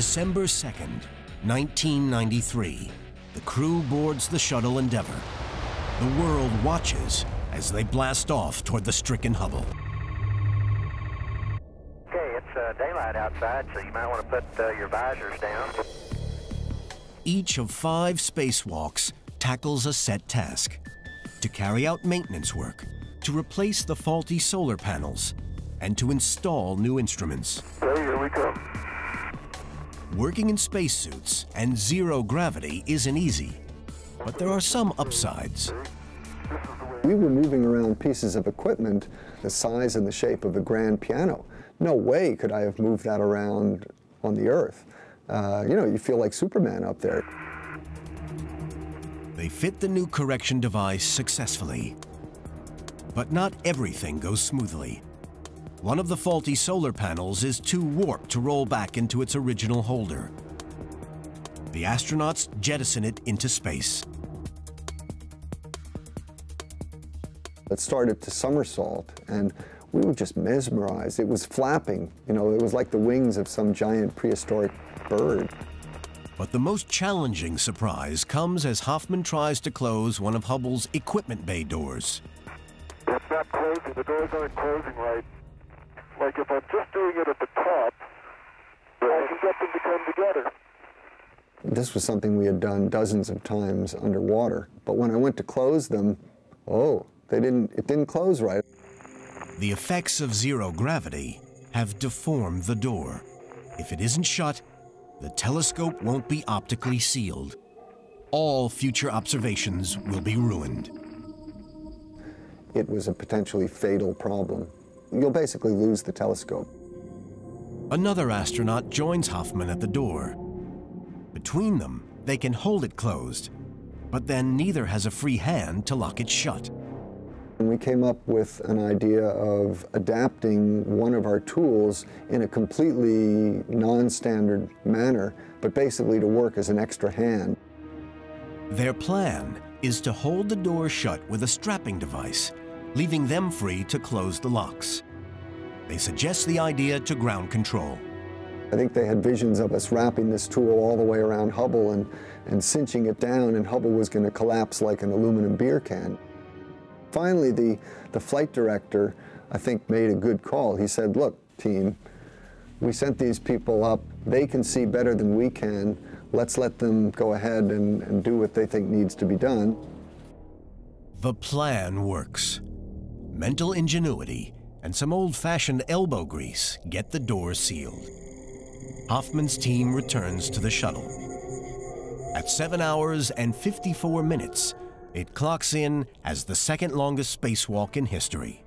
December 2nd, 1993, the crew boards the shuttle Endeavour. The world watches as they blast off toward the stricken Hubble. Okay, it's uh, daylight outside, so you might want to put uh, your visors down. Each of five spacewalks tackles a set task to carry out maintenance work, to replace the faulty solar panels, and to install new instruments. Okay, here we come. Working in spacesuits and zero gravity isn't easy, but there are some upsides. We were moving around pieces of equipment the size and the shape of a grand piano. No way could I have moved that around on the Earth. Uh, you know, you feel like Superman up there. They fit the new correction device successfully. But not everything goes smoothly. One of the faulty solar panels is too warped to roll back into its original holder. The astronauts jettison it into space. It started to somersault, and we were just mesmerized. It was flapping, you know, it was like the wings of some giant prehistoric bird. But the most challenging surprise comes as Hoffman tries to close one of Hubble's equipment bay doors. It's not closing. The doors aren't closing right. Like if I'm just doing it at the top, I can get them to come together. This was something we had done dozens of times underwater. But when I went to close them, oh, they didn't, it didn't close right. The effects of zero gravity have deformed the door. If it isn't shut, the telescope won't be optically sealed. All future observations will be ruined. It was a potentially fatal problem. You'll basically lose the telescope. Another astronaut joins Hoffman at the door. Between them, they can hold it closed, but then neither has a free hand to lock it shut. And we came up with an idea of adapting one of our tools in a completely non-standard manner, but basically to work as an extra hand. Their plan is to hold the door shut with a strapping device, leaving them free to close the locks. They suggest the idea to ground control. I think they had visions of us wrapping this tool all the way around Hubble and, and cinching it down, and Hubble was going to collapse like an aluminum beer can. Finally, the, the flight director, I think, made a good call. He said, look, team, we sent these people up. They can see better than we can. Let's let them go ahead and, and do what they think needs to be done. The plan works. Mental ingenuity and some old-fashioned elbow grease get the door sealed. Hoffman's team returns to the shuttle. At 7 hours and 54 minutes, it clocks in as the second longest spacewalk in history.